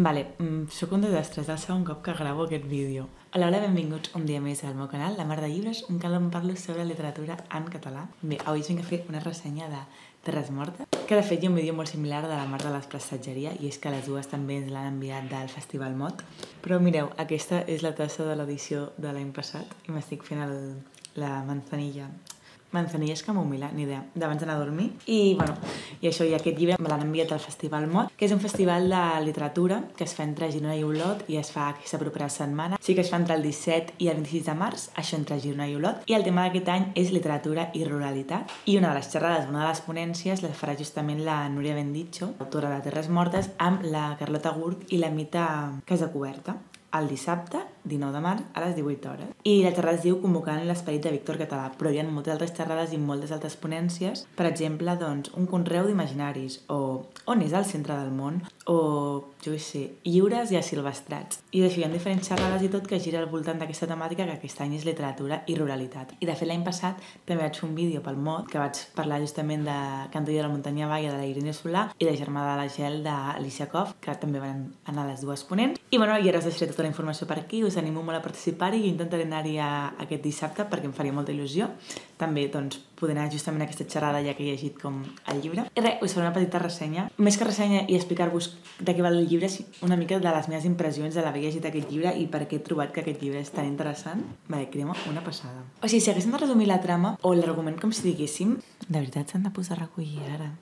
Vale, mm, sóc un desastre, és el segon cop que gravo aquest vídeo. Hola, benvinguts un dia més al meu canal, La Mar de Llibres, un canal on parlo sobre literatura en català. Bé, avui vinc a fer una ressenya de Terres Mortes, que de fet hi ha un vídeo molt similar de La Mar de les Prestatgeria, i és que les dues també ens l'han enviat del Festival Mot. Però mireu, aquesta és la tassa de l'edició de l'any passat, i m'estic fent el, la manzanilla Manzanilla és camomila, ni idea, d'abans d'anar a dormir. I, bueno, i això, i aquest llibre me l'han enviat al Festival Mot, que és un festival de literatura que es fa entre Girona i Olot i es fa aquesta propera setmana. Sí que es fa entre el 17 i el 26 de març, això entre Girona i Olot. I el tema d'aquest any és literatura i ruralitat. I una de les xerrades, una de les ponències, la farà justament la Núria Bendicho, autora de Terres Mortes, amb la Carlota Gurt i la Mita Casacoberta el dissabte, 19 de març, a les 18 hores. I la xerrada es diu Convocant l'esperit de Víctor Català, però hi ha moltes altres xerrades i moltes altres ponències. Per exemple, doncs, un conreu d'imaginaris, o on és el centre del món, o, jo què sé, lliures i asilvestrats. I d'això hi ha diferents xerrades i tot que gira al voltant d'aquesta temàtica que aquest any és literatura i ruralitat. I de fet l'any passat també vaig fer un vídeo pel MOT que vaig parlar justament de Canto de la muntanya Baia de la Irene Solà i de Germà de la Gel d'Alicia Koff, que també van anar les dues ponents. I bueno, i ara us deixaré tota la informació per aquí, us animo molt a participar-hi i intentaré anar-hi aquest dissabte perquè em faria molta il·lusió. També, doncs, poder anar justament a aquesta xerrada ja que he llegit com el llibre. I res, us faré una petita ressenya. Més que ressenya i explicar-vos de què va el llibre, una mica de les meves impressions de l'haver llegit aquest llibre i per què he trobat que aquest llibre és tan interessant. Vale, crema una passada. O sigui, si haguéssim de resumir la trama o l'argument com si diguéssim, de veritat s'han de posar a recollir ara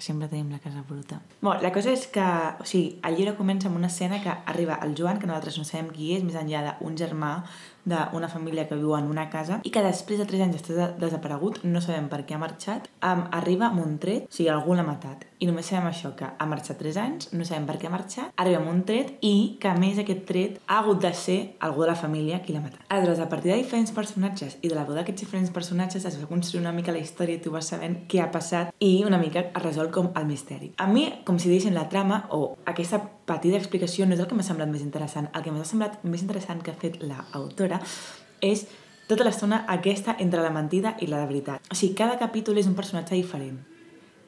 que sempre tenim la casa bruta. Bon, la cosa és que, o sigui, el llibre comença amb una escena que arriba el Joan, que nosaltres no sabem qui és, més enllà d'un germà d'una família que viu en una casa i que després de 3 anys està desaparegut, no sabem per què ha marxat, um, arriba a un tret, o sigui, algú l'ha matat. I només sabem això, que ha marxat 3 anys, no sabem per què ha marxat, arriba a un tret i que a més aquest tret ha hagut de ser algú de la família qui l'ha matat. Aleshores, a partir de diferents personatges i de la veu d'aquests diferents personatges es va construir una mica la història i tu vas sabent què ha passat i una mica es resol com el misteri. A mi, com si diguéssim, la trama o aquesta petita explicació no és el que m'ha semblat més interessant. El que m'ha semblat més interessant que ha fet l'autora és tota l'estona aquesta entre la mentida i la veritat. O sigui, cada capítol és un personatge diferent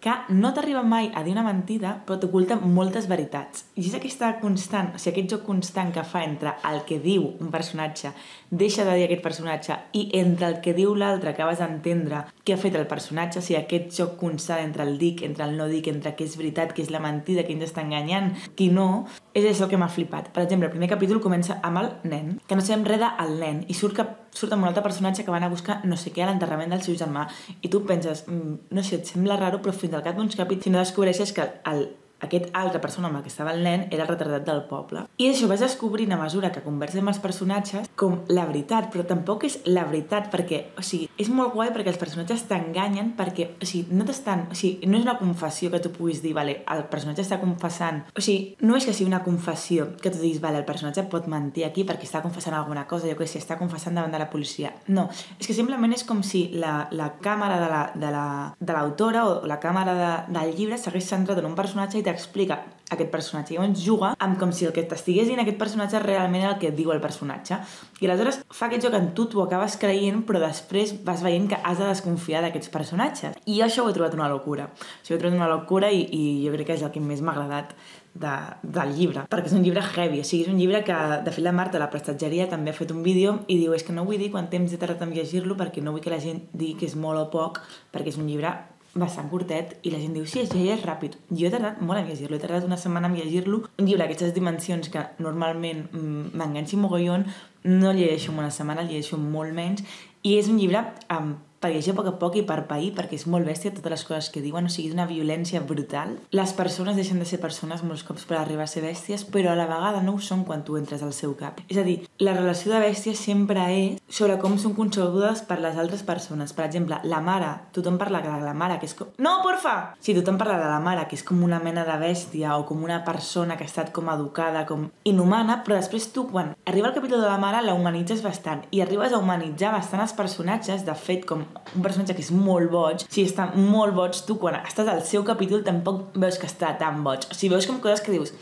que no t'arriba mai a dir una mentida, però t'oculta moltes veritats. I és aquesta constant, o sigui, aquest joc constant que fa entre el que diu un personatge, deixa de dir aquest personatge, i entre el que diu l'altre acabes d'entendre què ha fet el personatge, o sigui, aquest joc constant entre el dic, entre el no dic, entre què és veritat, què és la mentida, qui ens està enganyant, qui no, és això que m'ha flipat. Per exemple, el primer capítol comença amb el nen, que no sabem res del nen, i surt, que, surt amb un altre personatge que van a buscar no sé què a l'enterrament del seu germà, i tu penses, mm, no sé, et sembla raro, però fins al cap d'uns capítols, si no descobreixes que el, aquest altra persona amb la que estava el nen era el retratat del poble. I això vas descobrint a mesura que converses amb els personatges com la veritat, però tampoc és la veritat, perquè, o sigui, és molt guai perquè els personatges t'enganyen perquè, o sigui, no t'estan, o sigui, no és una confessió que tu puguis dir, vale, el personatge està confessant, o sigui, no és que sigui una confessió que tu diguis, vale, el personatge pot mentir aquí perquè està confessant alguna cosa, jo que sé, està confessant davant de la policia. No, és que simplement és com si la, la càmera de l'autora la, de la, o la càmera de, del llibre s'hagués centrat en un personatge i explica aquest personatge. Llavors juga amb com si el que t'estigués dient aquest personatge realment el que diu el personatge. I aleshores fa aquest joc en tu t'ho acabes creient, però després vas veient que has de desconfiar d'aquests personatges. I això ho he trobat una locura. Això ho he trobat una locura i, i jo crec que és el que més m'ha agradat de, del llibre, perquè és un llibre heavy, o sigui, és un llibre que, de fet, la Marta, la prestatgeria, també ha fet un vídeo i diu, és que no vull dir quant temps he tardat en llegir-lo perquè no vull que la gent digui que és molt o poc, perquè és un llibre bastant curtet i la gent diu, sí, es llegeix ràpid. Jo he tardat molt en llegir-lo, he tardat una setmana en llegir-lo. Un llibre d'aquestes dimensions que normalment mm, m'enganxi mogollon, no llegeixo en una setmana, llegeixo molt menys. I és un llibre amb per llegir a poc a poc i per pair, perquè és molt bèstia totes les coses que diuen, o sigui, és una violència brutal. Les persones deixen de ser persones molts cops per arribar a ser bèsties, però a la vegada no ho són quan tu entres al seu cap. És a dir, la relació de bèstia sempre és sobre com són concebudes per les altres persones. Per exemple, la mare, tothom parla de la mare, que és com... No, porfa! Sí, tothom parla de la mare, que és com una mena de bèstia o com una persona que ha estat com educada, com inhumana, però després tu, quan arriba el capítol de la mare, la humanitzes bastant i arribes a humanitzar bastant els personatges, de fet, com un personatge que és molt boig, si està molt boig, tu quan estàs al seu capítol tampoc veus que està tan boig. O sigui, veus com coses que dius,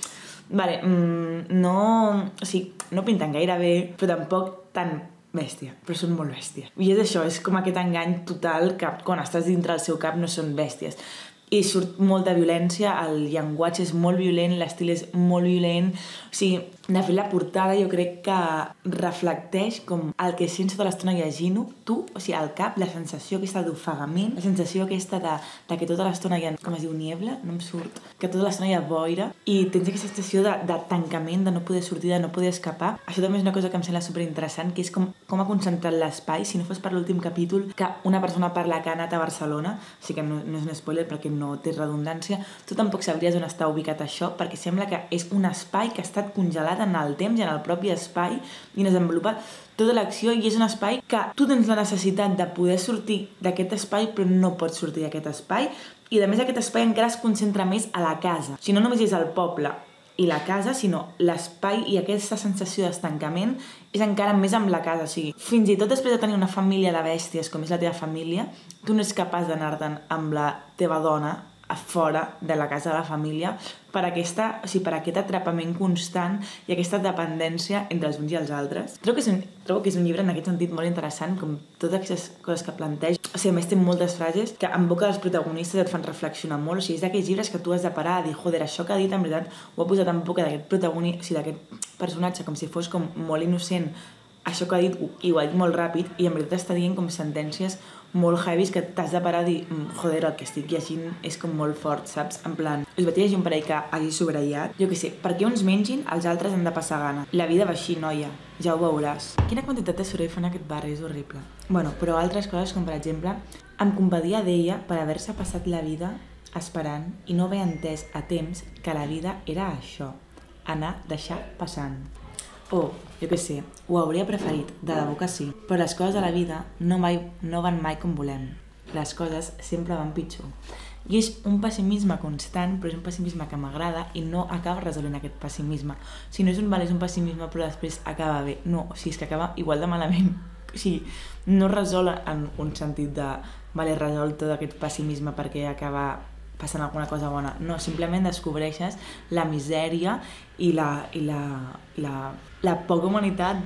vale, mm, no, o sigui, no pinten gaire bé, però tampoc tan bèstia, però són molt bèsties. I és això, és com aquest engany total que quan estàs dintre del seu cap no són bèsties. i surt molta violència, el llenguatge és molt violent, l'estil és molt violent, o sigui, de fet la portada jo crec que reflecteix com el que sents tota l'estona llegint-ho, tu, o sigui, al cap, la sensació aquesta d'ofegament, la sensació aquesta de, de que tota l'estona hi ha, com es diu, niebla, no em surt, que tota l'estona hi ha boira, i tens aquesta sensació de, de tancament, de no poder sortir, de no poder escapar. Això també és una cosa que em sembla superinteressant, que és com, com ha concentrat l'espai, si no fos per l'últim capítol, que una persona parla que ha anat a Barcelona, o sigui que no, no és un spoiler perquè no té redundància, tu tampoc sabries on està ubicat això, perquè sembla que és un espai que ha estat congelat en el temps i en el propi espai i desenvolupa tota l'acció i és un espai que tu tens la necessitat de poder sortir d'aquest espai però no pots sortir d'aquest espai i a més aquest espai encara es concentra més a la casa. Si no només és el poble i la casa, sinó l'espai i aquesta sensació d'estancament és encara més amb la casa. O sigui, fins i tot després de tenir una família de bèsties com és la teva família, tu no ets capaç d'anar-te'n amb la teva dona a fora de la casa de la família per, aquesta, o sigui, per aquest atrapament constant i aquesta dependència entre els uns i els altres. Trobo que és un, trobo que és un llibre en aquest sentit molt interessant, com totes aquestes coses que planteja. O sigui, a més té moltes frases que en boca dels protagonistes et fan reflexionar molt. O sigui, és d'aquells llibres que tu has de parar a dir, joder, això que ha dit en veritat ho ha posat en boca d'aquest protagonista, o sigui, d'aquest personatge com si fos com molt innocent això que ha dit i ho ha dit molt ràpid i en veritat està dient com sentències molt heavies que t'has de parar a dir mm, joder, el que estic llegint és com molt fort, saps? En plan, us vaig llegir un parell que hagi sobrellat. Jo que sé, perquè uns mengin, els altres han de passar gana. La vida va així, noia. Ja ho veuràs. Quina quantitat de soroll fan aquest barri, és horrible. Bueno, però altres coses com per exemple, em compadia d'ella per haver-se passat la vida esperant i no haver entès a temps que la vida era això, anar deixar passant. O, jo què sé, ho hauria preferit, de debò que sí. Però les coses de la vida no, mai, no van mai com volem. Les coses sempre van pitjor. I és un pessimisme constant, però és un pessimisme que m'agrada i no acaba resolent aquest pessimisme. Si no és un val, és un pessimisme, però després acaba bé. No, o sigui, és que acaba igual de malament. O sigui, no resol en un sentit de vale, resol tot aquest pessimisme perquè acaba passant alguna cosa bona. No, simplement descobreixes la misèria i la, i la, la, la poca humanitat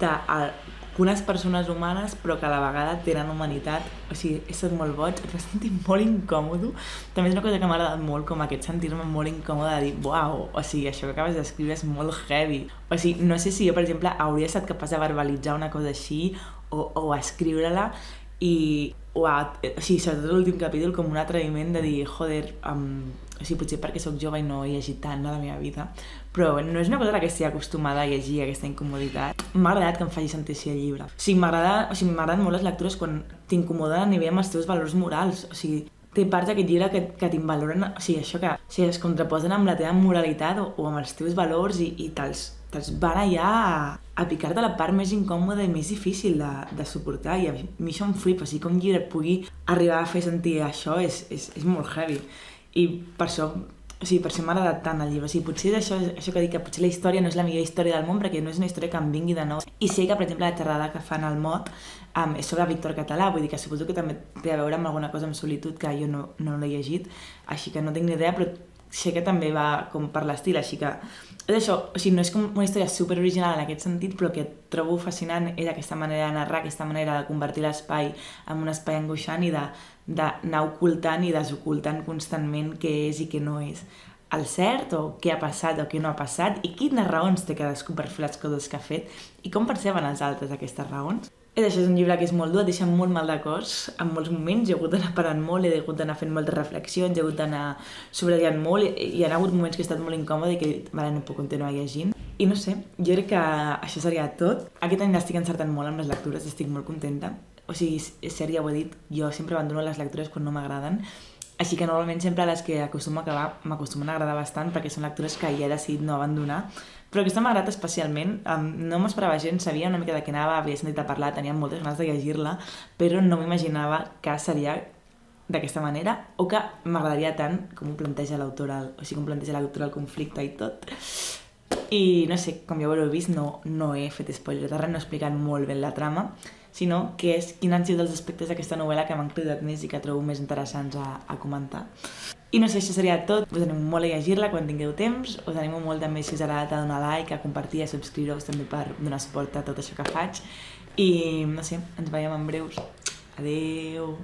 d'unes persones humanes però que a la vegada tenen humanitat. O sigui, he estat molt boig, em va sentir molt incòmodo. També és una cosa que m'ha agradat molt, com aquest sentir-me molt incòmode de dir, uau, o sigui, això que acabes d'escriure és molt heavy. O sigui, no sé si jo, per exemple, hauria estat capaç de verbalitzar una cosa així o, o escriure-la i uau, o sigui, sobretot l'últim capítol com un atreviment de dir, joder, um, o sigui, potser perquè sóc jove i no he llegit tant no, de la meva vida, però no és una cosa que estigui acostumada a llegir aquesta incomoditat. M'ha agradat que em faci sentir així el llibre. O sigui, m'agrada, o sigui, molt les lectures quan t'incomoden a nivell amb els teus valors morals. O sigui, té parts d'aquest llibre que, que t'invaloren, o sigui, això que o sigui, es contraposen amb la teva moralitat o, o amb els teus valors i, i te'ls te'ls van allà a, a picar-te la part més incòmoda i més difícil de, de suportar i a mi això em flipa, sigui, com llibre pugui arribar a fer sentir això és, és, és molt heavy i per això o sigui, per això m'ha agradat tant el llibre. O sigui, potser això, això que dic que potser la història no és la millor història del món perquè no és una història que em vingui de nou. I sé que, per exemple, la xerrada que fan al MOT um, és sobre Víctor Català, vull dir que suposo que també té a veure amb alguna cosa amb solitud que jo no, no l'he llegit, així que no tinc ni idea, però sé que també va com per l'estil, així que és això, o sigui, no és com una història super original en aquest sentit, però que trobo fascinant és aquesta manera de narrar, aquesta manera de convertir l'espai en un espai angoixant i d'anar ocultant i desocultant constantment què és i què no és el cert o què ha passat o què no ha passat i quines raons té cadascú per fer les coses que ha fet i com perceben els altres aquestes raons. Això, és un llibre que és molt dur, et deixa molt mal de cos en molts moments, he hagut d'anar parant molt, he hagut d'anar fent moltes reflexions, he hagut d'anar sobrellant molt, i hi ha hagut moments que he estat molt incòmode i que vale, no puc continuar llegint. I no sé, jo crec que això seria tot. Aquest any estic encertant molt amb les lectures, estic molt contenta. O sigui, és cert, ja ho he dit, jo sempre abandono les lectures quan no m'agraden, així que normalment sempre les que acostumo a acabar m'acostumen a agradar bastant perquè són lectures que ja he decidit no abandonar. Però aquesta m'ha agradat especialment. Um, no m'esperava gens, sabia una mica de què anava, havia sentit a parlar, tenia moltes ganes de llegir-la, però no m'imaginava que seria d'aquesta manera o que m'agradaria tant com ho planteja l'autora, o sigui, com planteja l'autora el conflicte i tot. I no sé, com ja ho heu vist, no, no he fet spoiler de res, no he explicat molt bé la trama, sinó que és quins han sigut els aspectes d'aquesta novel·la que m'han cridat més i que trobo més interessants a, a comentar. I no sé, això seria tot. Us animo molt a llegir-la quan tingueu temps. Us animo molt també, si us ha agradat, a donar like, a compartir, a subscriure-us també per donar suport a tot això que faig. I no sé, ens veiem en breus. Adeu!